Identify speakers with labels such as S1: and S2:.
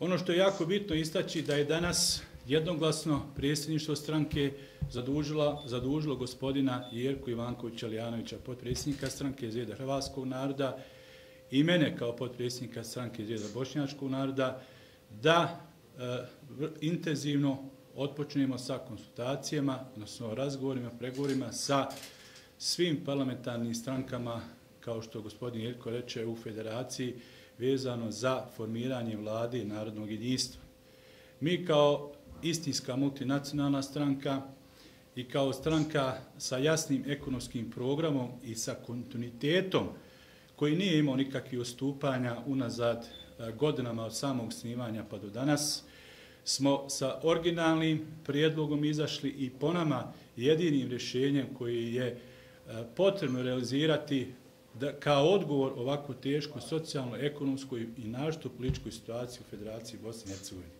S1: Ono što je jako bitno istaći da je danas jednoglasno predsjedništvo stranke zadužilo, zadužilo gospodina Jerku Ivankovića Lijanovića, potpredsjednika stranke Zvijeda Hrvatskog naroda i mene kao potpredsjednika stranke Zvijeda Bošnjačkog naroda da e, intenzivno otpočnemo sa konsultacijama, odnosno razgovorima, pregovorima sa svim parlamentarnim strankama, kao što gospodin Jerko reče, u federaciji, vezano za formiranje vlade i narodnog jedinstva. Mi kao istinska multinacionalna stranka i kao stranka sa jasnim ekonomskim programom i sa kontinuitetom koji nije imao nikakvih ostupanja unazad e, godinama od samog snimanja pa do danas, smo sa originalnim prijedlogom izašli i po nama jedinim rješenjem koji je e, potrebno realizirati da, kao odgovor ovako teško socijalno, ekonomskoj i našto političkoj situaciji u Federaciji Bosne i Hercegovine.